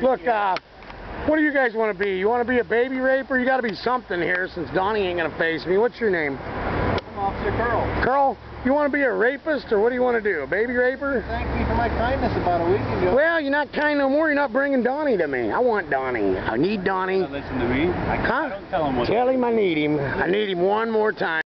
Look, uh, what do you guys want to be? You want to be a baby raper? You got to be something here since Donnie ain't going to face me. What's your name? I'm Officer Carl. Carl, you want to be a rapist or what do you want to do? A baby raper? Thank you for my kindness about a week ago. Well, you're not kind no more. You're not bringing Donnie to me. I want Donnie. I need Donnie. Listen to me. I, Huh? I don't tell him what Tell him I need him. I need him one more time.